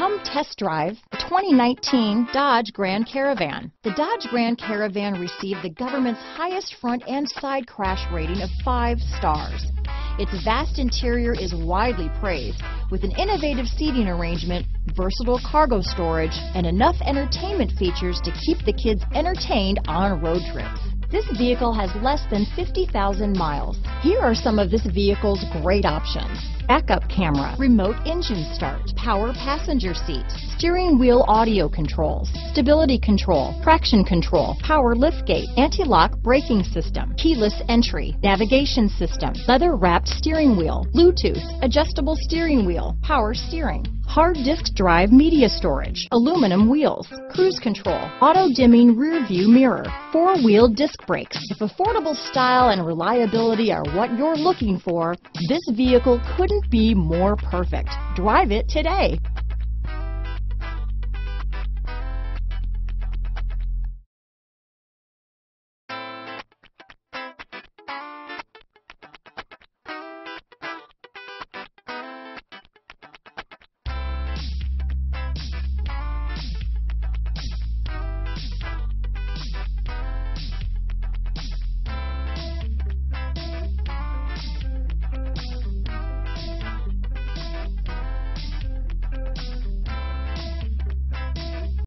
Come test drive the 2019 Dodge Grand Caravan. The Dodge Grand Caravan received the government's highest front and side crash rating of five stars. Its vast interior is widely praised, with an innovative seating arrangement, versatile cargo storage, and enough entertainment features to keep the kids entertained on road trips. This vehicle has less than 50,000 miles. Here are some of this vehicle's great options. Backup camera, remote engine start, power passenger seat, steering wheel audio controls, stability control, traction control, power liftgate, anti-lock braking system, keyless entry, navigation system, leather wrapped steering wheel, Bluetooth, adjustable steering wheel, power steering, hard disk drive media storage, aluminum wheels, cruise control, auto dimming rear view mirror, four wheel disc brakes. If affordable style and reliability are what you're looking for, this vehicle couldn't be more perfect. Drive it today.